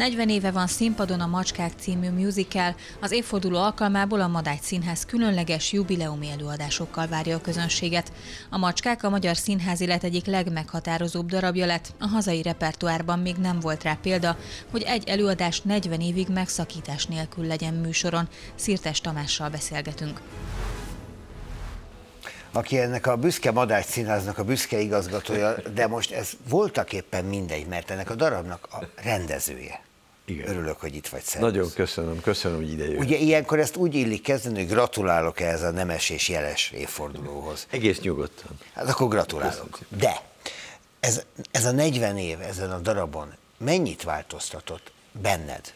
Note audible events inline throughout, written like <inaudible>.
40 éve van színpadon a Macskák című musical, az évforduló alkalmából a Madágy Színház különleges jubileumi előadásokkal várja a közönséget. A Macskák a magyar színház élet egyik legmeghatározóbb darabja lett, a hazai repertoárban még nem volt rá példa, hogy egy előadás 40 évig megszakítás nélkül legyen műsoron. Szirtes Tamással beszélgetünk aki ennek a büszke Madács színháznak a büszke igazgatója, de most ez voltak éppen mindegy, mert ennek a darabnak a rendezője. Igen. Örülök, hogy itt vagy szervusz. Nagyon köszönöm, köszönöm, hogy ide Ugye ilyenkor ezt úgy illik kezdeni, hogy gratulálok ehhez a nemes és jeles évfordulóhoz. Egész nyugodtan. Hát akkor gratulálok. De ez, ez a 40 év ezen a darabon mennyit változtatott benned?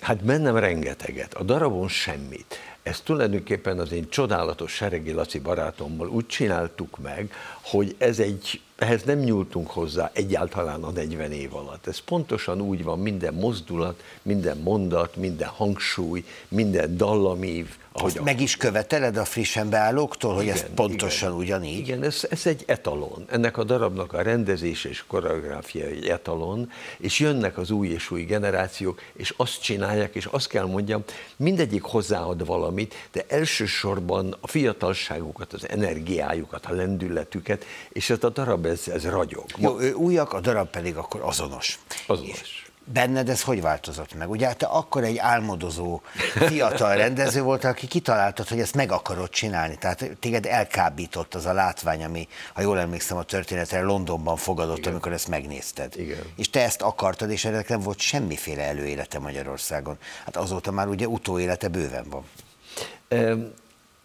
Hát bennem rengeteget. A darabon semmit ezt tulajdonképpen az én csodálatos Seregi Laci barátommal úgy csináltuk meg, hogy ez egy, ehhez nem nyúltunk hozzá egyáltalán a 40 év alatt. Ez pontosan úgy van, minden mozdulat, minden mondat, minden hangsúly, minden dallamív, ahogy meg is követeled a frissen beállóktól, hogy igen, ez pontosan igen, ugyanígy? Igen, ez, ez egy etalon. Ennek a darabnak a rendezése és koreográfia egy etalon, és jönnek az új és új generációk, és azt csinálják, és azt kell mondjam, mindegyik hozzáad valamit, de elsősorban a fiatalságukat, az energiájukat, a lendületüket, és ez a darab, ez, ez ragyog. Jó, ő újak, a darab pedig akkor azonos. Azonos. És Benned ez hogy változott meg? Ugye te akkor egy álmodozó fiatal <laughs> rendező volt, aki kitaláltad, hogy ezt meg akarod csinálni. Tehát téged elkábított az a látvány, ami, ha jól emlékszem a történetre, Londonban fogadott, Igen. amikor ezt megnézted. Igen. És te ezt akartad, és ennek nem volt semmiféle előélete Magyarországon. Hát azóta már ugye utóélete bőven van.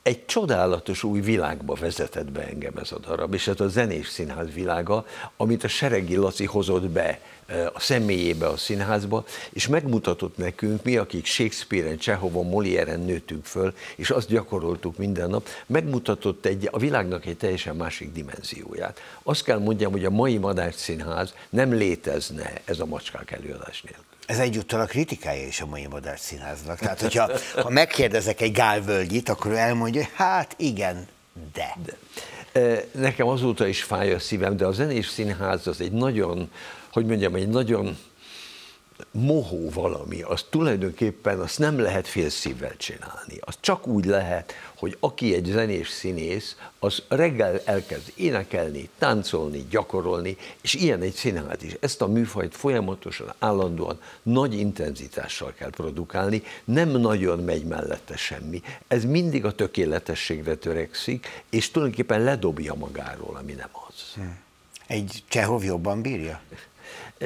Egy csodálatos új világba vezetett be engem ez a darab, és ez a zenés színház világa, amit a Seregi Laci hozott be a személyébe a színházba, és megmutatott nekünk, mi, akik Shakespeare-en, Csehovon, Molière-en nőttünk föl, és azt gyakoroltuk minden nap, megmutatott egy, a világnak egy teljesen másik dimenzióját. Azt kell mondjam, hogy a mai Madács Színház nem létezne ez a macskák előadás nélkül. Ez egyúttal a kritikája is a mai Madár Színháznak. Tehát, hogyha ha megkérdezek egy Gálvölgyit, akkor ő elmondja, hogy hát igen, de. de. Nekem azóta is fáj a szívem, de a zenés színház az egy nagyon, hogy mondjam, egy nagyon mohó valami, az tulajdonképpen azt nem lehet fél szívvel csinálni. Az csak úgy lehet, hogy aki egy zenés színész, az reggel elkezd énekelni, táncolni, gyakorolni, és ilyen egy színház is. Ezt a műfajt folyamatosan, állandóan, nagy intenzitással kell produkálni, nem nagyon megy mellette semmi. Ez mindig a tökéletességre törekszik, és tulajdonképpen ledobja magáról, ami nem az. Egy Csehov jobban bírja?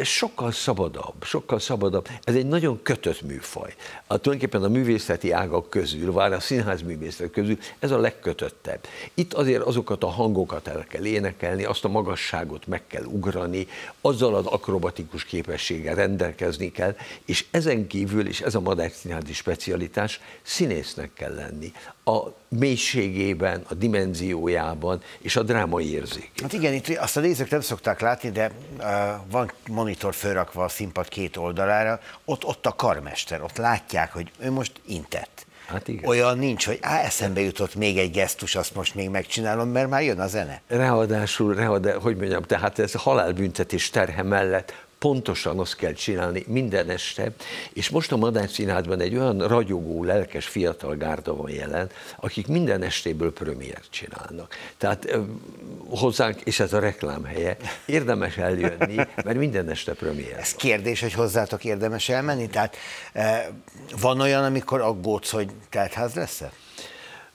Sokkal szabadabb, sokkal szabadabb. Ez egy nagyon kötött műfaj. A, tulajdonképpen a művészeti ágak közül, vár a színház művészet közül, ez a legkötöttebb. Itt azért azokat a hangokat el kell énekelni, azt a magasságot meg kell ugrani, azzal az akrobatikus képességgel rendelkezni kell, és ezen kívül, és ez a Madács színházi specialitás, színésznek kell lenni. A mélységében, a dimenziójában és a drámai érzék. Hát igen, itt azt a nézők nem szokták látni, de uh, van monitor fölrakva a színpad két oldalára, ott, ott a karmester, ott látják, hogy ő most intett. Hát igen. Olyan nincs, hogy á, eszembe jutott még egy gesztus, azt most még megcsinálom, mert már jön a zene. Ráadásul, ráadásul hogy mondjam, tehát ez a halálbüntetés terhe mellett pontosan azt kell csinálni minden este, és most a Színházban egy olyan ragyogó, lelkes fiatal gárda van jelen, akik minden estéből premiért csinálnak. Tehát hozzánk, és ez a reklámhelye, érdemes eljönni, mert minden este premier. Ez kérdés, hogy hozzátok érdemes elmenni? Tehát van olyan, amikor aggódsz, hogy teltház lesz-e?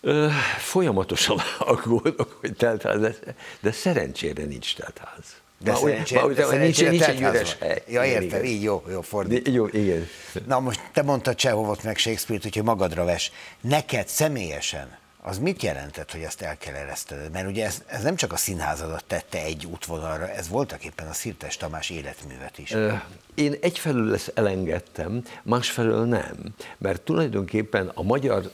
Ö, folyamatosan <laughs> aggódok, hogy teltház lesz, de szerencsére nincs teltház. De szerencsére, de nincs, nincs egy üres hely. Ja, értem, így jó, jó, fordít. Jó, igen. Na most te mondtad Csehovot meg Shakespeare-t, úgyhogy magadra ves. Neked személyesen az mit jelentett, hogy ezt el kell eresztened? Mert ugye ez, ez nem csak a színházadat tette egy útvonalra, ez voltak éppen a Szirtes Tamás életművet is. Én egyfelől ezt elengedtem, másfelől nem, mert tulajdonképpen a magyar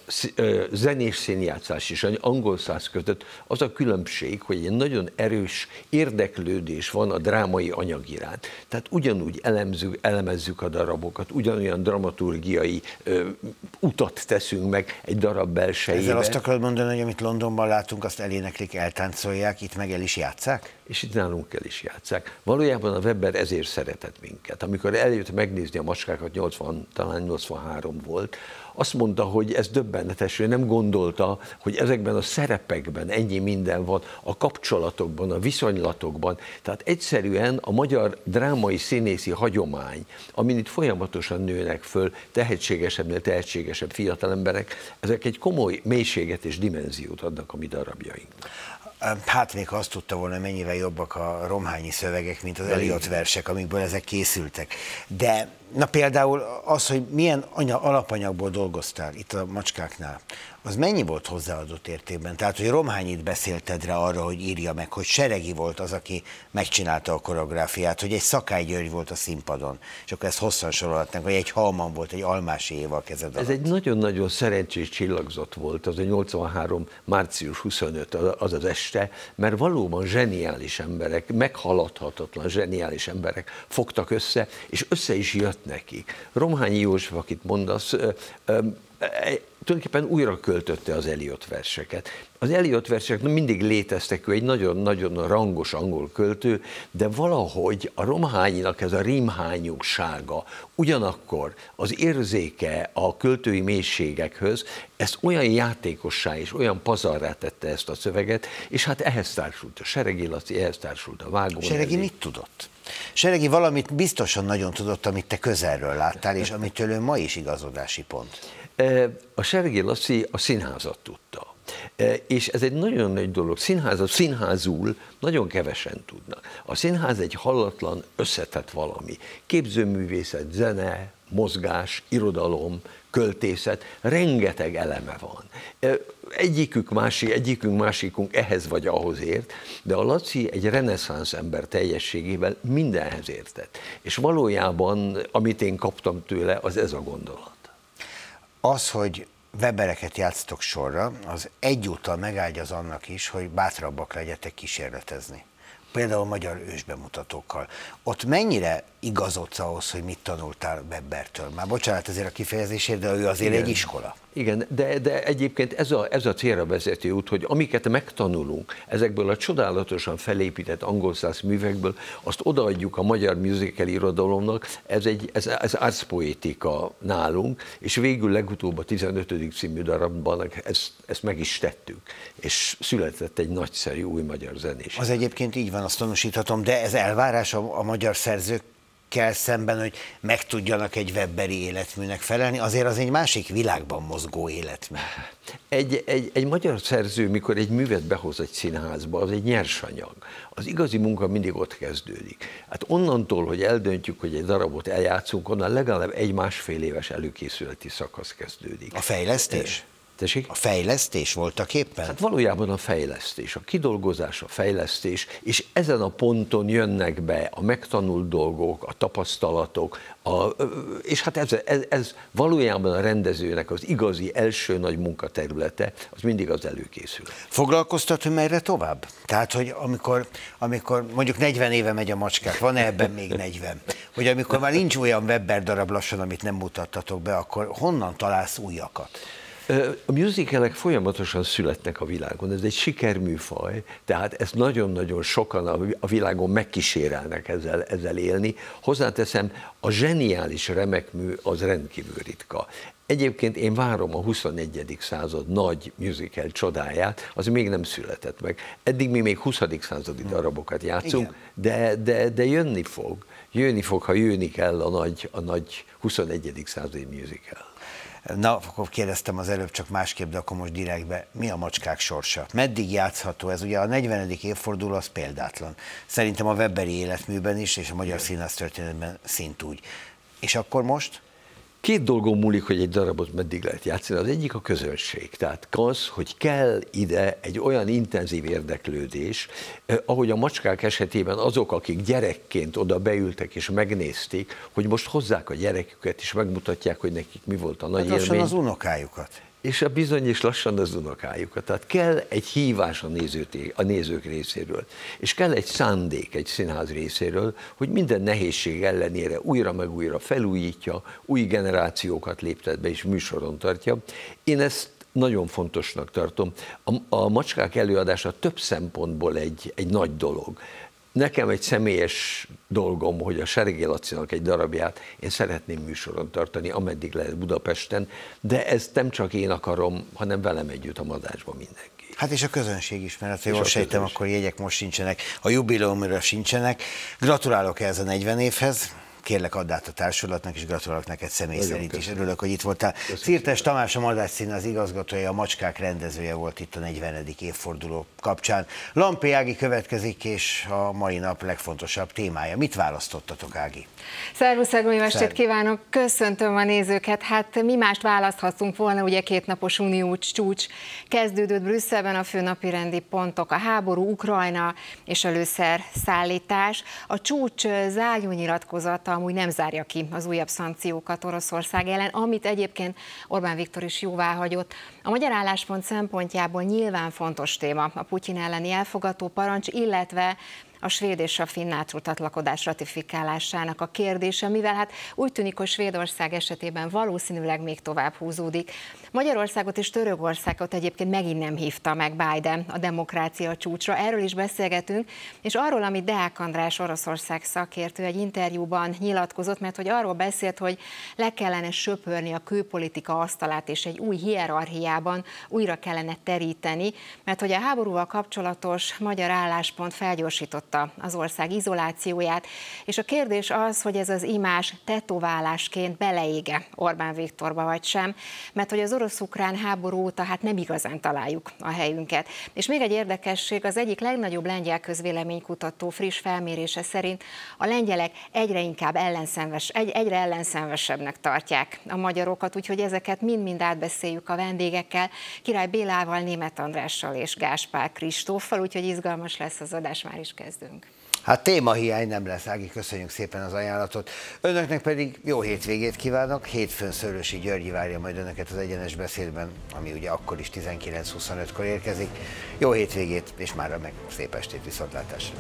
zenés színjátszás és angol száz között az a különbség, hogy egy nagyon erős érdeklődés van a drámai anyag iránt. Tehát ugyanúgy elemzük, elemezzük a darabokat, ugyanolyan dramaturgiai ö, utat teszünk meg egy darab belsejében. Ezzel azt akarod mondani, hogy amit Londonban látunk, azt eléneklik, eltáncolják, itt meg el is játszák? És itt nálunk el is játszák. Valójában a Weber ezért szeretett minket amikor eljött megnézni a macskákat, 80, talán 83 volt, azt mondta, hogy ez döbbenetes, ő nem gondolta, hogy ezekben a szerepekben ennyi minden van, a kapcsolatokban, a viszonylatokban. Tehát egyszerűen a magyar drámai színészi hagyomány, amin itt folyamatosan nőnek föl tehetségesebbnél tehetségesebb fiatalemberek, ezek egy komoly mélységet és dimenziót adnak a mi darabjainknak. Hát még azt tudta volna, mennyivel jobbak a romhányi szövegek, mint az Eliott versek, amikből ezek készültek. De na például az, hogy milyen anya, alapanyagból dolgoztál itt a macskáknál, az mennyi volt hozzáadott értékben? Tehát, hogy Romhányit beszélted rá arra, hogy írja meg, hogy Seregi volt az, aki megcsinálta a koreográfiát, hogy egy Szakály György volt a színpadon, és akkor ezt hosszan sorolhatnánk, hogy egy Halman volt, egy Almási Éva kezed alatt. Ez egy nagyon-nagyon szerencsés csillagzat volt, az a 83. március 25 az az este, mert valóban zseniális emberek, meghaladhatatlan zseniális emberek fogtak össze, és össze is jött neki. Romhányi József, akit mondasz, tulajdonképpen újra költötte az Eliott verseket. Az Eliott versek mindig léteztek, ő egy nagyon-nagyon rangos angol költő, de valahogy a romhányinak ez a rímhányúsága, ugyanakkor az érzéke a költői mélységekhez, ezt olyan játékossá és olyan pazarrá tette ezt a szöveget, és hát ehhez társult a Seregi Laci, ehhez társult a Vágó. Seregi mit tudott? Seregi valamit biztosan nagyon tudott, amit te közelről láttál, és amitől ő ma is igazodási pont. A Sergé Laci a színházat tudta. És ez egy nagyon nagy dolog. Színházat, színházul nagyon kevesen tudnak. A színház egy hallatlan, összetett valami. Képzőművészet, zene, mozgás, irodalom, költészet, rengeteg eleme van. Egyikük másik, egyikünk másikunk ehhez vagy ahhoz ért, de a Laci egy reneszánsz ember teljességével mindenhez értett. És valójában, amit én kaptam tőle, az ez a gondolat. Az, hogy Webereket játsztok sorra, az egyúttal megáldja annak is, hogy bátrabbak legyetek kísérletezni. Például magyar ősbemutatókkal. Ott mennyire igazodsz ahhoz, hogy mit tanultál Webertől? Már bocsánat ezért a kifejezésért, de ő azért Igen. egy iskola. Igen, de, de egyébként ez a, ez a célra vezető út, hogy amiket megtanulunk ezekből a csodálatosan felépített angol száz művekből, azt odaadjuk a magyar musical irodalomnak, ez egy ez, ez arcpoétika nálunk, és végül legutóbb a 15. című darabban ezt, ezt meg is tettük, és született egy nagyszerű új magyar zenés. Az egyébként így van, azt tanúsíthatom, de ez elvárás a, a magyar szerzők kell szemben, hogy meg tudjanak egy webberi életműnek felelni, azért az egy másik világban mozgó életmű. Egy, egy, egy magyar szerző, mikor egy művet behoz egy színházba, az egy nyersanyag. Az igazi munka mindig ott kezdődik. Hát onnantól, hogy eldöntjük, hogy egy darabot eljátszunk, onnan legalább egy-másfél éves előkészületi szakasz kezdődik. A fejlesztés? Tessék? A fejlesztés voltak éppen? Hát valójában a fejlesztés, a kidolgozás, a fejlesztés, és ezen a ponton jönnek be a megtanult dolgok, a tapasztalatok, a, és hát ez, ez, ez valójában a rendezőnek az igazi első nagy munkaterülete, az mindig az előkészül. Foglalkoztat, hogy merre tovább? Tehát, hogy amikor, amikor mondjuk 40 éve megy a macskák, van -e ebben még 40? Hogy amikor már nincs olyan Webber darab lassan, amit nem mutattatok be, akkor honnan találsz újakat? A musicalek folyamatosan születnek a világon, ez egy sikerműfaj, tehát ezt nagyon-nagyon sokan a világon megkísérelnek ezzel, ezzel élni. Hozzáteszem, a zseniális remekmű az rendkívül ritka. Egyébként én várom a 21. század nagy musical csodáját, az még nem született meg. Eddig mi még 20. századi hm. darabokat játszunk, de, de, de jönni fog. Jönni fog, ha jönni kell a nagy, a nagy 21. századi musical. Na, akkor kérdeztem az előbb csak másképp, de akkor most direktbe, mi a macskák sorsa? Meddig játszható ez? Ugye a 40. évforduló az példátlan. Szerintem a Weberi életműben is, és a magyar színház történetben szintúgy. És akkor most? Két dolgon múlik, hogy egy darabot meddig lehet játszani. Az egyik a közönség. Tehát az, hogy kell ide egy olyan intenzív érdeklődés, eh, ahogy a macskák esetében azok, akik gyerekként oda beültek és megnézték, hogy most hozzák a gyereküket és megmutatják, hogy nekik mi volt a nagy hát élmény. az unokájukat és a bizony is lassan az unokájukat. Tehát kell egy hívás a, nézőté, a nézők részéről, és kell egy szándék egy színház részéről, hogy minden nehézség ellenére újra meg újra felújítja, új generációkat léptet be és műsoron tartja. Én ezt nagyon fontosnak tartom. A, a macskák előadása több szempontból egy, egy nagy dolog nekem egy személyes dolgom, hogy a Sergé Lacinak egy darabját én szeretném műsoron tartani, ameddig lehet Budapesten, de ezt nem csak én akarom, hanem velem együtt a madásban mindenki. Hát és a közönség is, mert jól sejtem, akkor jegyek most sincsenek, a jubileumra sincsenek. Gratulálok ehhez a 40 évhez, kérlek add át a társulatnak, és gratulálok neked személy Nagyon szerint köszönöm. is. Örülök, hogy itt voltál. Szirtes Tamás, a Madách Szín az igazgatója, a Macskák rendezője volt itt a 40. évforduló kapcsán. Lampi Ági következik, és a mai nap legfontosabb témája. Mit választottatok, Ági? Szervusz, jó estét kívánok! Köszöntöm a nézőket. Hát mi mást választhatunk volna, ugye kétnapos uniós csúcs kezdődött Brüsszelben a főnapi rendi pontok, a háború, Ukrajna és a lőszer szállítás. A csúcs záró nyilatkozata amúgy nem zárja ki az újabb szankciókat Oroszország ellen, amit egyébként Orbán Viktor is jóvá hagyott. A magyar álláspont szempontjából nyilván fontos téma a Putyin elleni elfogató parancs, illetve a svéd és a finn átrútatlakodás ratifikálásának a kérdése, mivel hát úgy tűnik, hogy Svédország esetében valószínűleg még tovább húzódik. Magyarországot és Törökországot egyébként megint nem hívta meg Biden a demokrácia csúcsra. Erről is beszélgetünk, és arról, amit Deák András Oroszország szakértő egy interjúban nyilatkozott, mert hogy arról beszélt, hogy le kellene söpörni a külpolitika asztalát, és egy új hierarchiában újra kellene teríteni, mert hogy a háborúval kapcsolatos magyar álláspont felgyorsította az ország izolációját, és a kérdés az, hogy ez az imás tetoválásként beleége Orbán Viktorba vagy sem, mert hogy az orosz-ukrán háború óta hát nem igazán találjuk a helyünket. És még egy érdekesség, az egyik legnagyobb lengyel közvéleménykutató friss felmérése szerint a lengyelek egyre inkább ellenszenves, egy, egyre ellenszenvesebbnek tartják a magyarokat, úgyhogy ezeket mind-mind átbeszéljük a vendégekkel, Király Bélával, Német Andrással és Gáspár Kristóffal, úgyhogy izgalmas lesz az adás, már is kezdünk. Hát témahiány nem lesz, Ági, köszönjük szépen az ajánlatot. Önöknek pedig jó hétvégét kívánok. Hétfőn Szörösi Györgyi várja majd önöket az egyenes beszédben, ami ugye akkor is 19.25-kor érkezik. Jó hétvégét, és már meg szép estét viszontlátásra.